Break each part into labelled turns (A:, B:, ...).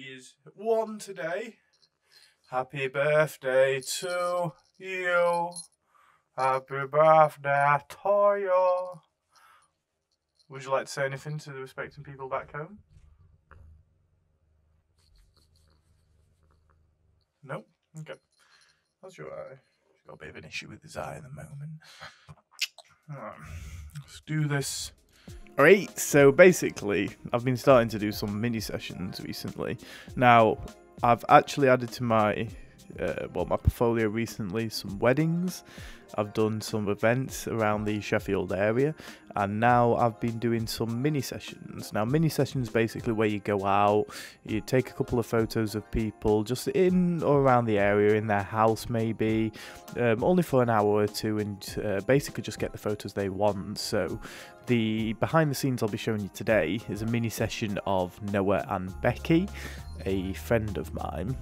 A: is one today. Happy birthday to you. Happy birthday to you. Would you like to say anything to the respecting people back home? No? Okay. How's your eye? He's got a bit of an issue with his eye at the moment. Let's do this. Alright, so basically, I've been starting to do some mini sessions recently. Now, I've actually added to my uh, well my portfolio recently some weddings I've done some events around the Sheffield area, and now I've been doing some mini sessions. Now, mini sessions basically where you go out, you take a couple of photos of people just in or around the area, in their house maybe, um, only for an hour or two, and uh, basically just get the photos they want. So, the behind the scenes I'll be showing you today is a mini session of Noah and Becky, a friend of mine,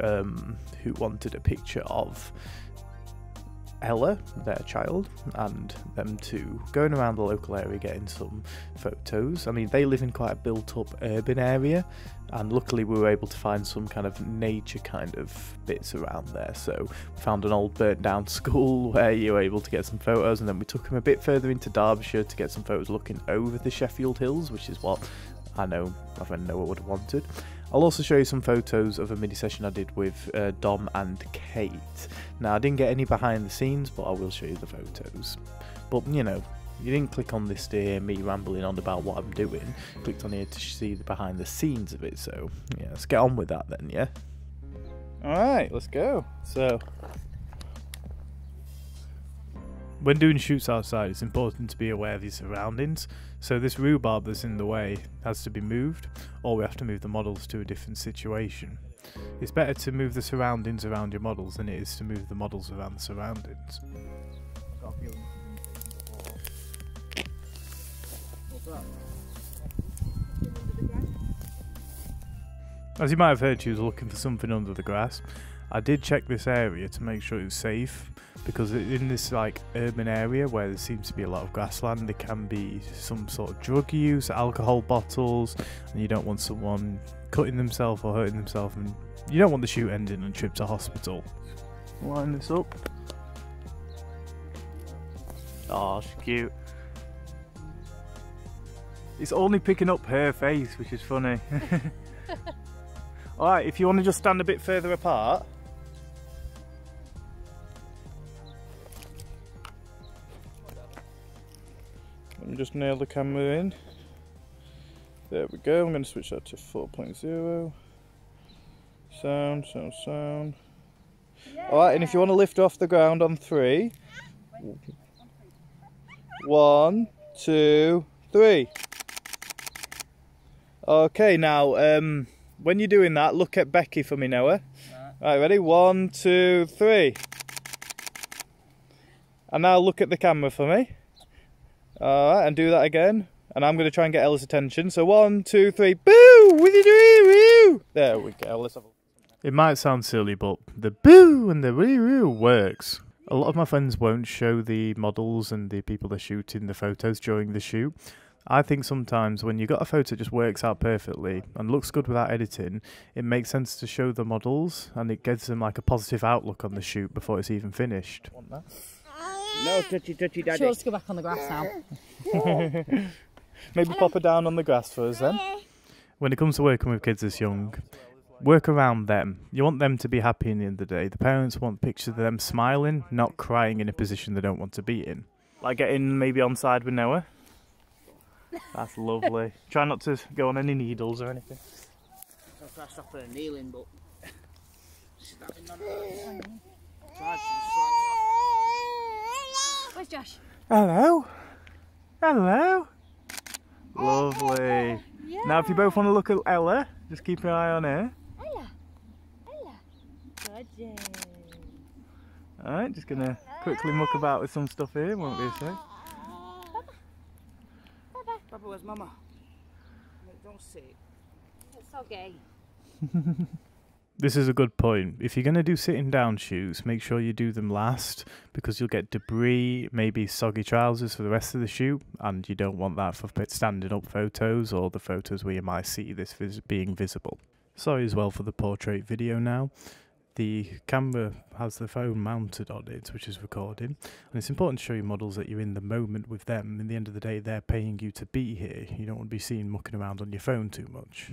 A: um, who wanted a picture of Ella, their child, and them two going around the local area getting some photos. I mean, they live in quite a built up urban area, and luckily we were able to find some kind of nature kind of bits around there. So we found an old burnt down school where you were able to get some photos, and then we took them a bit further into Derbyshire to get some photos looking over the Sheffield Hills, which is what I know my friend Noah would have wanted. I'll also show you some photos of a mini session I did with uh, Dom and Kate. Now, I didn't get any behind the scenes, but I will show you the photos. But, you know, you didn't click on this to hear me rambling on about what I'm doing. You clicked on here to see the behind the scenes of it, so, yeah, let's get on with that then, yeah? Alright, let's go. So, when doing shoots outside, it's important to be aware of your surroundings. So this rhubarb that's in the way has to be moved, or we have to move the models to a different situation. It's better to move the surroundings around your models than it is to move the models around the surroundings. As you might have heard, she was looking for something under the grass. I did check this area to make sure it was safe because in this like urban area where there seems to be a lot of grassland there can be some sort of drug use alcohol bottles and you don't want someone cutting themselves or hurting themselves and you don't want the shoot ending and trip to hospital. Line this up. Oh she's cute. It's only picking up her face which is funny. Alright if you want to just stand a bit further apart and just nail the camera in. There we go, I'm going to switch that to 4.0. Sound, sound, sound. Yeah. Alright, and if you want to lift off the ground on three. One, two, three. Okay, now, um, when you're doing that, look at Becky for me, Noah. Right, ready? One, two, three. And now look at the camera for me. Alright, and do that again. And I'm going to try and get Ella's attention. So one, two, three, boo! What are you doing? Woo! There we go. Let's have a... It might sound silly, but the boo and the wee woo works. A lot of my friends won't show the models and the people they're shooting the photos during the shoot. I think sometimes when you've got a photo that just works out perfectly and looks good without editing, it makes sense to show the models and it gives them like a positive outlook on the shoot before it's even finished.
B: No touchy touchy daddy.
C: She wants to go back on the grass now.
A: Maybe Hello. pop her down on the grass for us then. When it comes to working with kids this young, work around them. You want them to be happy in the end of the day. The parents want pictures of them smiling, not crying in a position they don't want to be in. Like getting maybe on side with Noah. That's lovely. Try not to go on any needles or anything.
B: I'll try to stop her kneeling, but she's not
C: Where's Josh?
A: Hello. Hello. Lovely. Oh, yeah. Now, if you both want to look at Ella, just keep your eye on her.
C: Ella. Ella. Good
A: Alright, just gonna quickly muck about with some stuff here, won't be a sec.
B: Papa. Papa, where's Mama? Don't sit.
C: It's so gay.
A: This is a good point. If you're going to do sitting down shoots, make sure you do them last because you'll get debris, maybe soggy trousers for the rest of the shoot, and you don't want that for standing up photos or the photos where you might see this vis being visible. Sorry as well for the portrait video now. The camera has the phone mounted on it, which is recording, and it's important to show your models that you're in the moment with them. In the end of the day, they're paying you to be here. You don't want to be seen mucking around on your phone too much.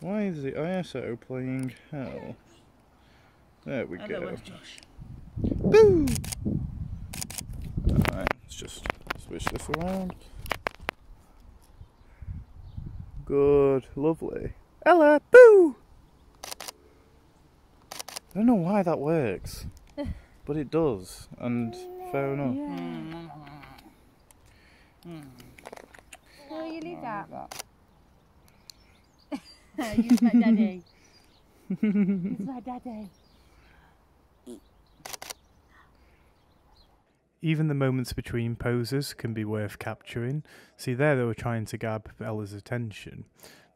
A: Why is the ISO playing hell? There we
B: Hello,
A: go.
B: where's Josh?
A: Boo! Alright, let's just switch this around. Good, lovely. Ella, boo! I don't know why that works, but it does, and fair enough.
C: Will you leave that? Use my daddy. Use my daddy.
A: Even the moments between poses can be worth capturing. See, there they were trying to grab Ella's attention.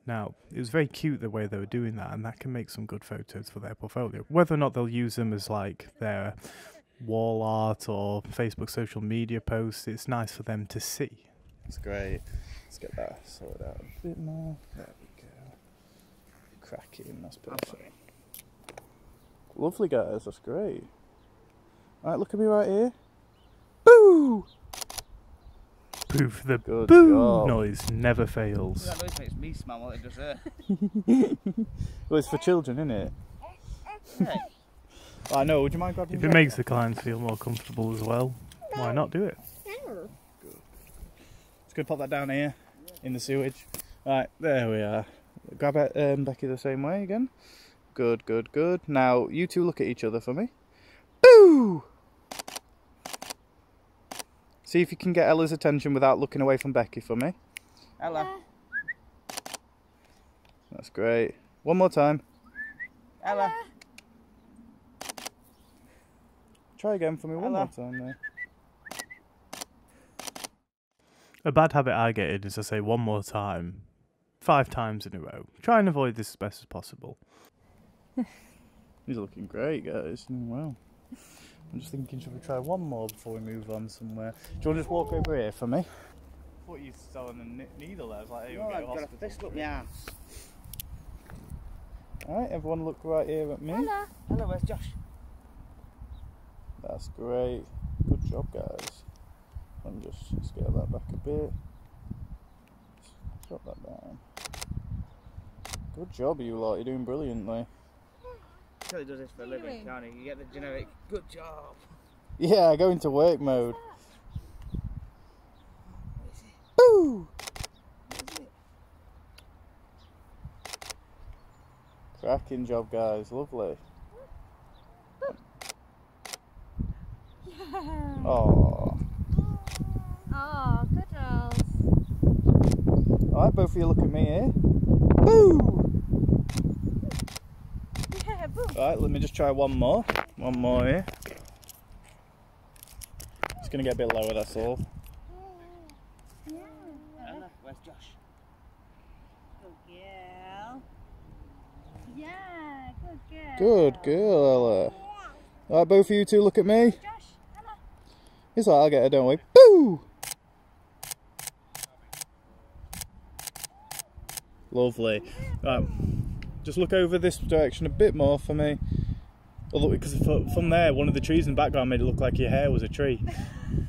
A: Now, it was very cute the way they were doing that, and that can make some good photos for their portfolio. Whether or not they'll use them as like their wall art or Facebook social media posts, it's nice for them to see. It's great. Let's get that sorted out a bit more. There we go. Cracking, that's oh, perfect. Lovely guys, that's great. Alright, look at me right here. Boo! Boo for the
D: Good
A: boo
D: job.
A: noise never fails.
B: That noise makes me smell what it does there.
D: Well, it's for children, isn't it?
B: Hey.
D: I know. Would you mind grabbing?
A: If it makes the clients feel more comfortable as well, why not do it?
D: It's good. Pop that down here in the sewage. Right there we are. Grab it, um, Becky the same way again. Good, good, good. Now you two look at each other for me. Boo! See if you can get Ella's attention without looking away from Becky for me.
B: Ella.
D: That's great. One more time.
B: Ella.
D: Try again for me one
B: Ella.
D: more time there.
A: A bad habit I get in is I say one more time, five times in a row. Try and avoid this as best as possible.
D: He's looking great, guys. Oh, Doing well. I'm just thinking, should we try one more before we move on somewhere? Do you want to just walk over here for me? I thought you were selling a ne- needle there. I was like, hey,
B: No,
D: we'll go
B: I've got a fist up my ass.
D: Alright, everyone look right here at me.
C: Hello.
B: Hello, where's Josh?
D: That's great. Good job, guys. Let me just scale that back a bit. Drop that down. Good job, you lot. You're doing brilliantly.
B: Kelly does this for a living,
C: Feeling.
B: can't he? You get the generic, good job.
D: Yeah, I go into work mode.
B: What is it?
D: Boo!
B: What is it?
D: Cracking job, guys. Lovely.
C: Yeah.
D: Oh.
C: Oh, good girls.
D: Alright, both of you look at me here. Boo!
C: Yeah.
D: Alright, let me just try one more. One more here. It's gonna get a bit lower, that's all.
C: Yeah.
B: Where's Josh?
C: Good girl. Yeah, good girl.
D: Good girl, Ella. Alright, both of you two look at me. It's alright, I'll get her, don't we? Boo! Lovely. Right, just look over this direction a bit more for me. Although, because from there, one of the trees in the background made it look like your hair was a tree.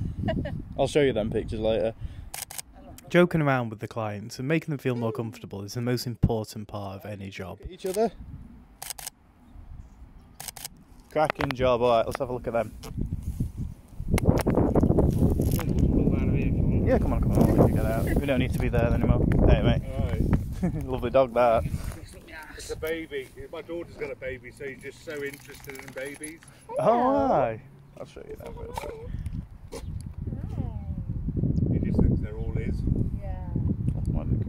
D: I'll show you them pictures later.
A: Joking around with the clients and making them feel more comfortable is the most important part of any job.
D: Look at each other. Cracking job. Alright, let's have a look at them. Yeah, come on, come on. I'll let you get out. We don't need to be there anymore. Hey, mate.
E: Alright.
D: Lovely dog, that.
B: Fist
E: It's a baby. My daughter's got a baby, so he's just so interested in babies.
D: Oh, hi. I'll show you that. real quick.
E: He just thinks they're all his.
C: Yeah,
D: One.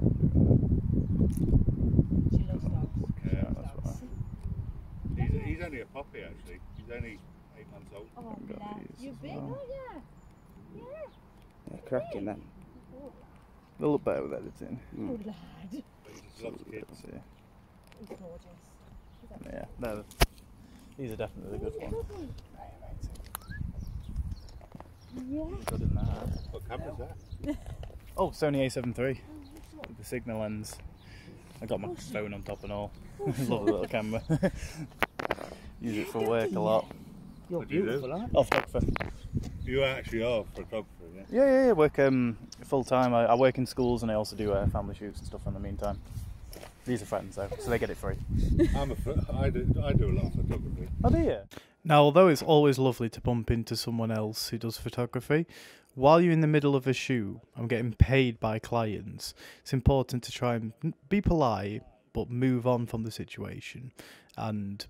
C: she loves dogs.
D: Yeah, that's right.
E: He's, he's only a puppy, actually. He's only eight months old.
C: Oh,
D: I've got
C: bless.
D: these
C: You're big,
D: well.
C: oh yeah. Yeah.
B: Yeah, cracking them. Oh.
D: They'll look better with editing.
C: Good lad.
E: But he just loves kids.
D: Let's see.
C: He's gorgeous.
D: Yeah, they're, theyese are definitely the good ones.
C: Yeah.
D: Good in that.
E: What camera's that?
D: Oh, Sony A7 III. With the Sigma lens. I got my phone on top and all. Lovely little camera. Use it for work a lot.
B: You're
E: What do you do?
B: beautiful, aren't
D: Oh, photographer.
E: You actually are a photographer, yeah?
D: Yeah, yeah, yeah. Work um, full time. I, I work in schools and I also do uh, family shoots and stuff in the meantime. These are friends though, so they get it free.
E: I'm a pho- I do I do a lot of photography.
D: Oh, do you?
A: Now, although it's always lovely to bump into someone else who does photography, while you're in the middle of a shoot, I'm getting paid by clients. It's important to try and be polite, but move on from the situation and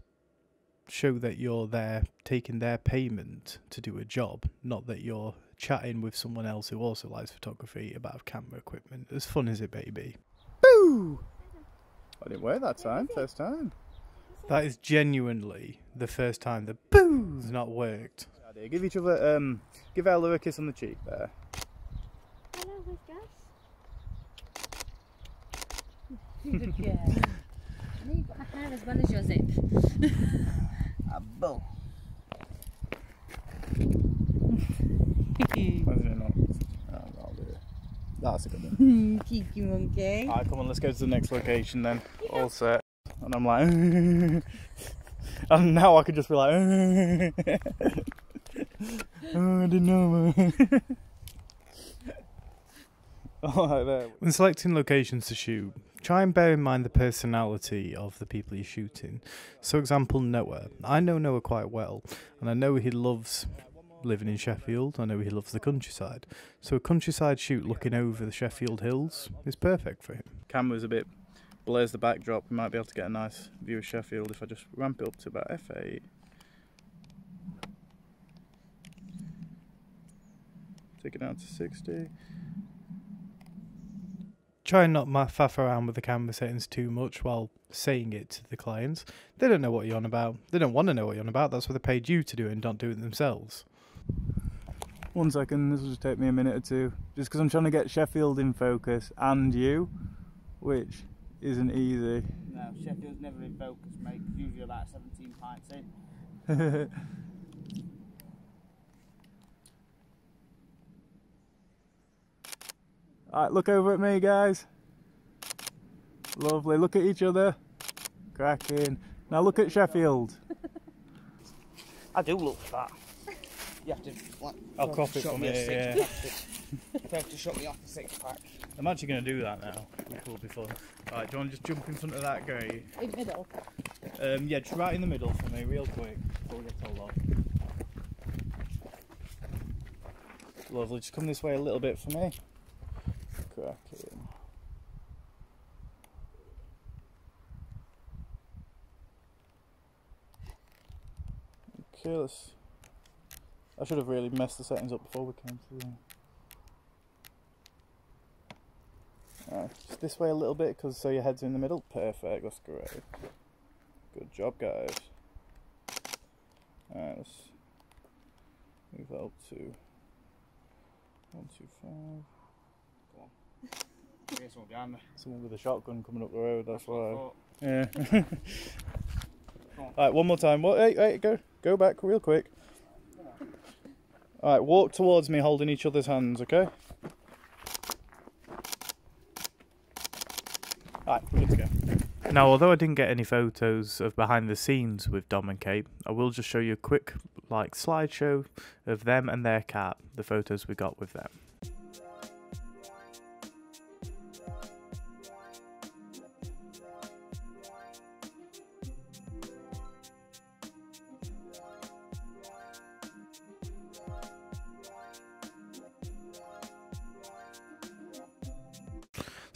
A: show that you're there taking their payment to do a job, not that you're chatting with someone else who also likes photography about camera equipment. As fun as it may be.
D: Boo! I didn't wear that time. First time.
A: That is genuinely the first time the boo's not worked.
D: Idea. Give each other, um, give Ella a kiss on the cheek there.
C: Hello, with Gus.
B: Good girl.
C: You've got my hair as well as your zip.
B: A bow.
D: Wasn't it not? Oh, I'll do it. That's a good one.
C: Cheeky monkey.
D: Alright, come on, let's go to the next location then. All set. And I'm like, and now I could just be like, oh, I didn't know. Alright, there.
A: When selecting locations to shoot, try and bear in mind the personality of the people you're shooting. So, example, Noah. I know Noah quite well, and I know he loves living in Sheffield. I know he loves the countryside. So, a countryside shoot looking over the Sheffield hills is perfect for him.
D: Camera's a bit blurs the backdrop. We might be able to get a nice view of Sheffield if I just ramp it up to about f8. Take it down to 60.
A: Try and not faff around with the camera settings too much while saying it to the clients. They don't know what you're on about. They don't want to know what you're on about. That's why they paid you to do it and not do it themselves.
D: One second, this will just take me a minute or two. Just because I'm trying to get Sheffield in focus and you, which isn't easy.
B: No, Sheffield's never in focus, mate. 'cause Usually about 17 pints in.
D: Alright, look over at me, guys. Lovely. Look at each other. Cracking. Now look at Sheffield.
B: I do look fat. You have to. Like,
D: I'll crop it
B: shot
D: from
B: me a
D: yeah.
B: pack. You have to shot me off a six pack.
D: I'm actually going to do that now. We cool before. Alright, do you want to just jump in front of that guy?
C: In the middle.
D: Um, yeah, just right in the middle for me, real quick, before we get told off. Lovely, just come this way a little bit for me. Cracking. Okay, let's. I should have really messed the settings up before we came to the. Alright, just this way a little bit, because so your head's in the middle. Perfect, that's great. Good job, guys. Alright, let's move that up to one, two, five.
B: Here's someone behind me.
D: Someone with a shotgun coming up the road. That's why.
B: Oh,
D: Yeah.
B: on.
D: Alright, one more time. What? Hey, hey, go, go back real quick. Alright, walk towards me, holding each other's hands. Okay. Alright, we're good to go.
A: Now, although I didn't get any photos of behind the scenes with Dom and Kate, I will just show you a quick like slideshow of them and their cat, the photos we got with them.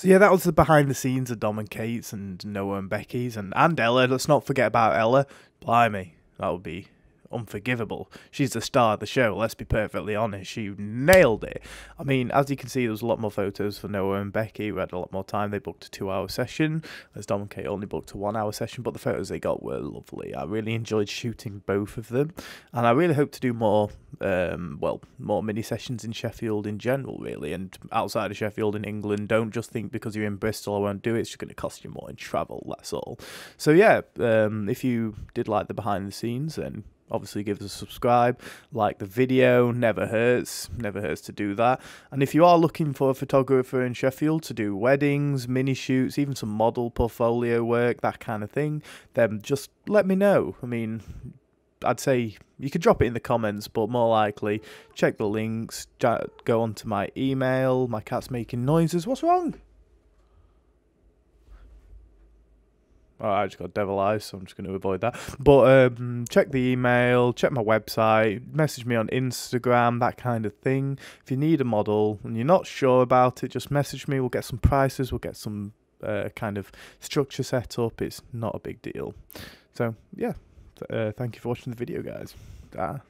A: So yeah, that was the behind the scenes of Dom and Kate's and Noah and Becky's and, and Ella. Let's not forget about Ella. Blimey, that would be unforgivable. She's the star of the show, let's be perfectly honest. She nailed it. I mean, as you can see, there was a lot more photos for Noah and Becky. We had a lot more time. They booked a two hour session, as Dom and Kate only booked a one hour session, but the photos they got were lovely. I really enjoyed shooting both of them, and I really hope to do more, um, well, more mini sessions in Sheffield in general, really, and outside of Sheffield in England. Don't just think because you're in Bristol I won't do it. It's just going to cost you more in travel, that's all. So yeah, um, if you did like the behind the scenes, then obviously give us a subscribe, like the video, never hurts, never hurts to do that. And if you are looking for a photographer in Sheffield to do weddings, mini shoots, even some model portfolio work, that kind of thing, then just let me know. I mean, I'd say you could drop it in the comments, but more likely check the links, go onto my email. My cat's making noises. What's wrong? Oh, I just got devil eyes, so I'm just going to avoid that. But um, check the email, check my website, message me on Instagram, that kind of thing. If you need a model and you're not sure about it, just message me. We'll get some prices, we'll get some uh, kind of structure set up. It's not a big deal. So, yeah, uh, thank you for watching the video, guys. Ah.